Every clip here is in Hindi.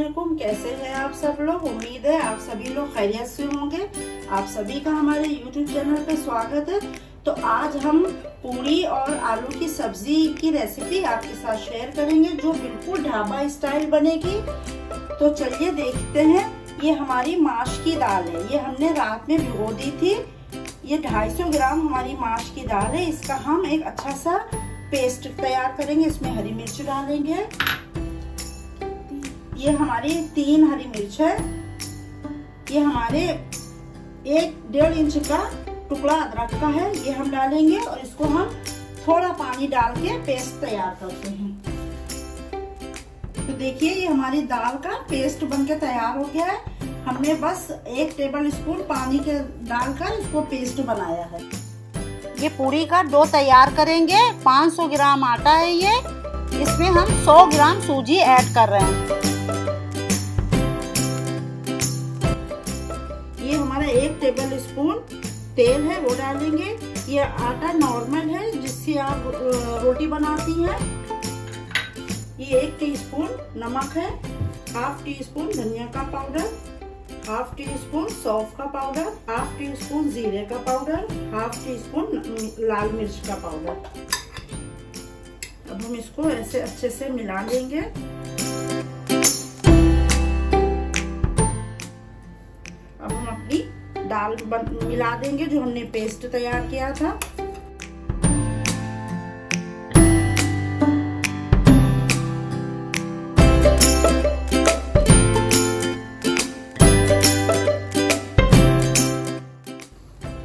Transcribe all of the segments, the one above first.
वालेकुम कैसे हैं आप सब लोग? उम्मीद है आप सभी लोग खैरियत से होंगे। आप सभी का हमारे यूट्यूब चैनल पे स्वागत है। तो आज हम पूरी और आलू की सब्ज़ी की रेसिपी आपके साथ शेयर करेंगे, जो बिल्कुल ढाबा स्टाइल बनेगी। तो चलिए देखते हैं। ये हमारी माश की दाल है। ये हमने रात में भिगो दी थी। ये 250 ग्राम हमारी माश की दाल है। इसका हम एक अच्छा सा पेस्ट तैयार करेंगे। इसमें हरी मिर्च डालेंगे। ये हमारी तीन हरी मिर्च है। ये हमारे एक डेढ़ इंच का टुकड़ा अदरक का है। ये हम डालेंगे और इसको हम थोड़ा पानी डाल के पेस्ट तैयार करते हैं। तो देखिए, ये हमारी दाल का पेस्ट बनके तैयार हो गया है। हमने बस एक टेबल स्पून पानी के डालकर इसको पेस्ट बनाया है। ये पूरी का डो तैयार करेंगे। 500 ग्राम आटा है ये। इसमें हम 100 ग्राम सूजी ऐड कर रहे हैं। टेबल स्पून तेल है, वो डालेंगे। ये आटा नॉर्मल है, जिससे आप रोटी बनाती हैं। ये एक टीस्पून नमक है, हाफ़ टी स्पून धनिया का पाउडर, हाफ़ टी स्पून सौफ का पाउडर, हाफ़ टी स्पून जीरे का पाउडर, हाफ़ टी स्पून लाल मिर्च का पाउडर। अब हम इसको ऐसे अच्छे से मिला लेंगे। मिला देंगे जो हमने पेस्ट तैयार किया था।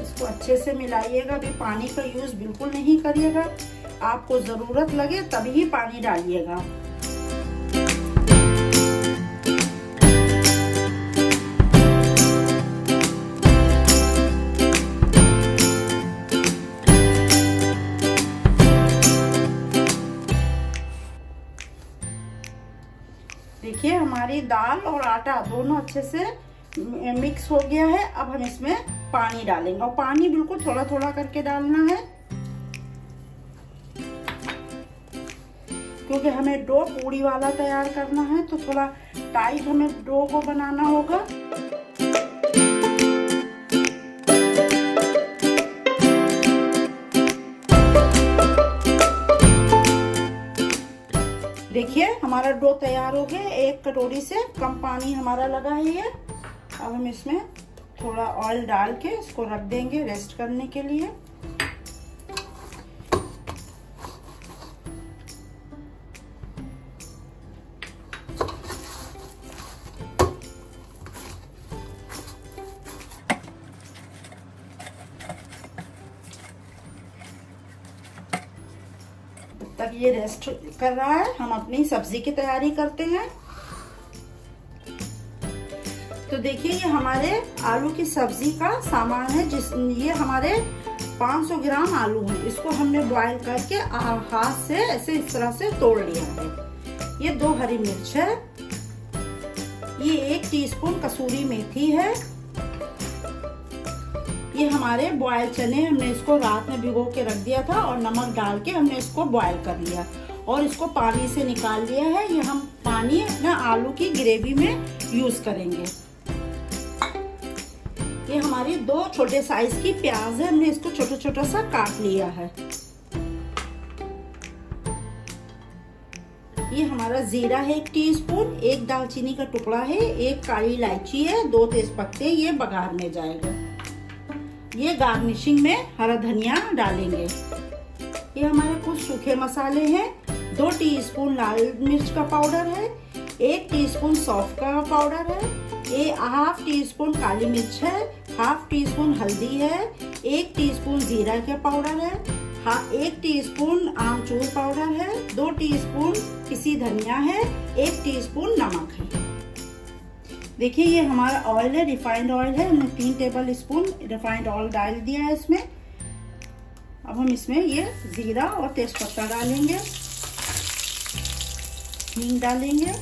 इसको अच्छे से मिलाइएगा। अभी पानी का यूज़ बिल्कुल नहीं करिएगा। आपको ज़रूरत लगे तभी पानी डालिएगा। देखिए, हमारी दाल और आटा दोनों अच्छे से मिक्स हो गया है। अब हम इसमें पानी डालेंगे। और पानी बिल्कुल थोड़ा थोड़ा करके डालना है। क्योंकि हमें डो पूरी वाला तैयार करना है तो थोड़ा टाइट हमें डो को बनाना होगा। हमारा डो तैयार हो गया, एक कटोरी से कम पानी हमारा लगा है ये अब हम इसमें थोड़ा ऑयल डाल के इसको रख देंगे रेस्ट करने के लिए। रेस्ट कर रहा है। हम अपनी सब्ज़ी की तैयारी करते हैं। तो देखिए, ये हमारे आलू की सब्ज़ी का सामान है, जिस ये हमारे 500 ग्राम आलू है। इसको हमने बॉईल करके हाथ से ऐसे इस तरह से तोड़ लिया है। ये दो हरी मिर्च है। ये एक टीस्पून कसूरी मेथी है। ये हमारे बॉयल चने हमने इसको रात में भिगो के रख दिया था और नमक डाल के हमने इसको बॉयल कर लिया। और इसको पानी से निकाल लिया है। ये हम पानी अपना आलू की ग्रेवी में यूज़ करेंगे। ये हमारी दो छोटे साइज़ की प्याज है। हमने इसको छोटा छोटा सा काट लिया है। ये हमारा जीरा है एक टीस्पून एक दालचीनी का टुकड़ा है, एक काली इलायची है, दो तेज पत्ते ये बघार में जाएगा। ये गार्निशिंग में हरा धनिया डालेंगे। ये हमारे कुछ सूखे मसाले हैं। दो टीस्पून लाल मिर्च का पाउडर है, एक टीस्पून सौफ का पाउडर है एक हाफ़ टी स्पून काली मिर्च है हाफ़ टी स्पून हल्दी है, एक टीस्पून जीरा का पाउडर है हाँ एक टीस्पून आमचूर पाउडर है, दो टीस्पून किसी धनिया है, एक टीस्पून नमक है। देखिए, ये हमारा ऑयल है रिफाइंड ऑयल है। हमने तीन टेबल स्पून रिफाइंड ऑयल डाल दिया है इसमें। अब हम इसमें ये जीरा और तेजपत्ता डालेंगे। हिंग डालेंगे,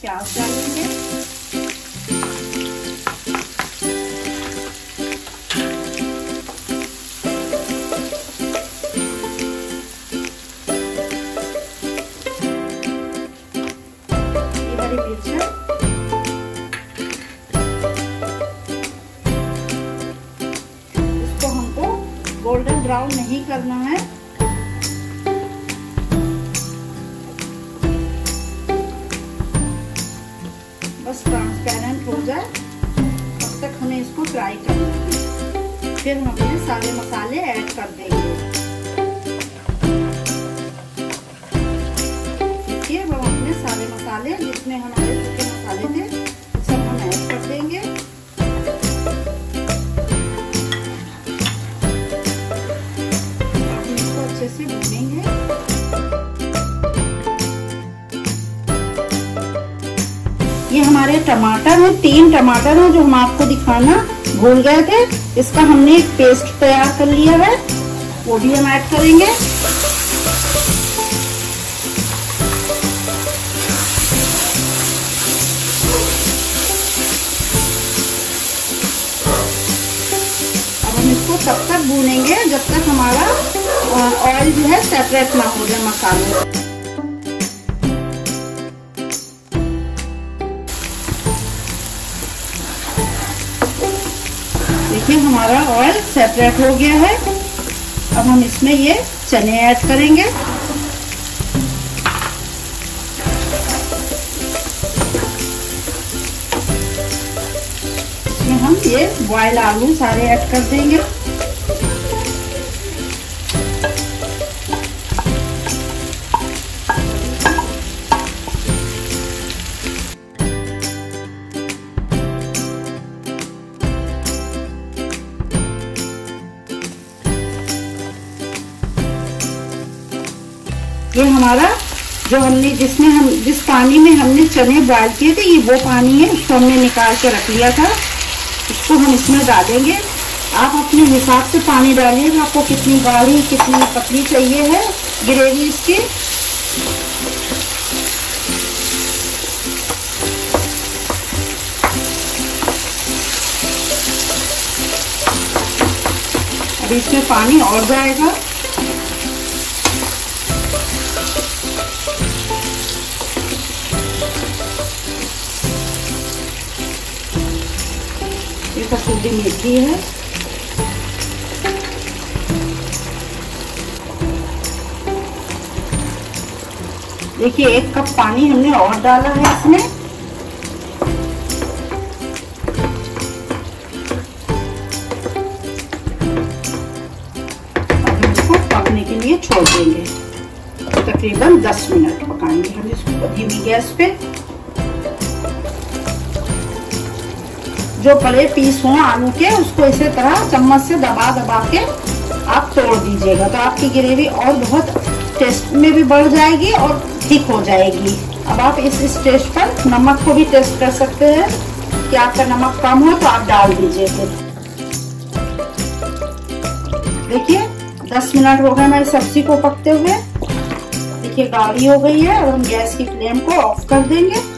प्याज डालेंगे। करना है। बस ट्रांसपेरेंट हो जाए। तब तक हमें इसको फ्राई करना है। फिर हम अपने सारे मसाले ऐड कर देंगे। देखिए हम अपने सारे मसाले जितने हमारे टमाटर हैं, तीन टमाटर है जो हम आपको दिखाना भूल गए थे। इसका हमने एक पेस्ट तैयार कर लिया है। वो भी हम ऐड करेंगे। अब हम इसको तब तक भूनेंगे जब तक हमारा ऑयल जो है सेपरेट ना हो जाए मसाले देखिए हमारा ऑयल सेपरेट हो गया है। अब हम इसमें ये चने ऐड करेंगे। इसमें हम ये बॉयल आलू सारे ऐड कर देंगे। ये हमारा जो हमने जिसमें हम, जिस पानी में हमने चने बॉयल किए थे, ये वो पानी है इसको हमने निकाल के रख लिया था। इसको हम इसमें डालेंगे। आप अपने हिसाब से पानी डालिएगा आपको कितनी गाढ़ी, कितनी पतली चाहिए है ग्रेवी इसकी। अभी इसमें पानी और जाएगा। ये कसूरी मेथी है। देखिए, एक कप पानी हमने और डाला है इसमें। अब इसको पकने के लिए छोड़ देंगे। तकरीबन 10 मिनट पकाएँगे हम इसको। धीमी गैस पे। जो बड़े पीस हों आलू के, उसको इसी तरह चम्मच से दबा दबा के आप तोड़ दीजिएगा। तो आपकी ग्रेवी और बहुत टेस्ट में भी बढ़ जाएगी और ठीक हो जाएगी। अब आप इस स्टेज पर नमक को भी टेस्ट कर सकते हैं। कि आपका नमक कम हो तो आप डाल दीजिए फिर। देखिए 10 मिनट हो गए हमारी सब्ज़ी को पकते हुए। देखिए, गाढ़ी हो गई है और हम गैस की फ्लेम को ऑफ़ कर देंगे।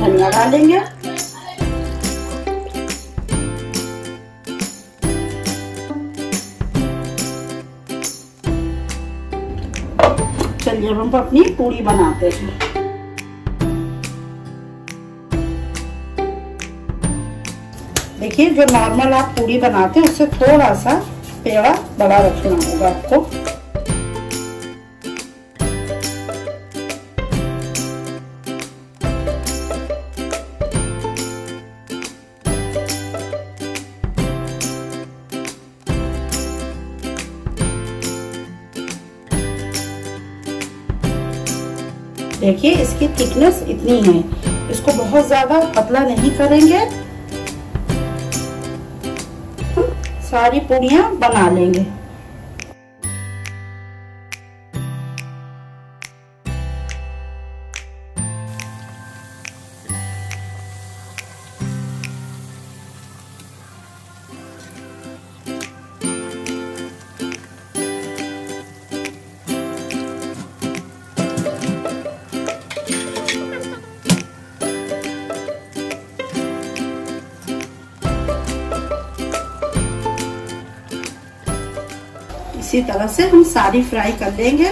धनिया डालेंगे। चलिए हम अपनी पूरी बनाते हैं। देखिए, जो नॉर्मल आप पूरी बनाते हैं, उससे थोड़ा सा पेड़ा बड़ा रखना होगा आपको। देखिए, इसकी थिकनेस इतनी है। इसको बहुत ज़्यादा पतला नहीं करेंगे। सारी पूड़िया बना लेंगे। इसी तरह से हम सारी फ्राई कर लेंगे।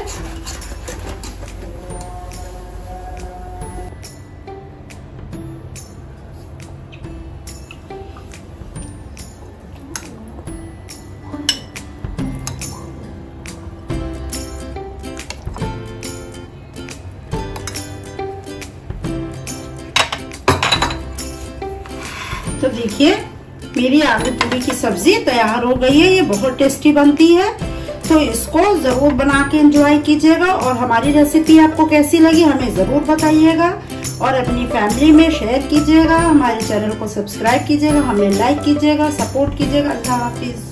तो देखिए, मेरी आलू पूरी की सब्ज़ी तैयार हो गई है। ये बहुत टेस्टी बनती है। तो इसको ज़रूर बना के एंजॉय कीजिएगा और हमारी रेसिपी आपको कैसी लगी हमें ज़रूर बताइएगा। और अपनी फैमिली में शेयर कीजिएगा, हमारे चैनल को सब्सक्राइब कीजिएगा, हमें लाइक कीजिएगा सपोर्ट कीजिएगा। अल्लाह हाफिज।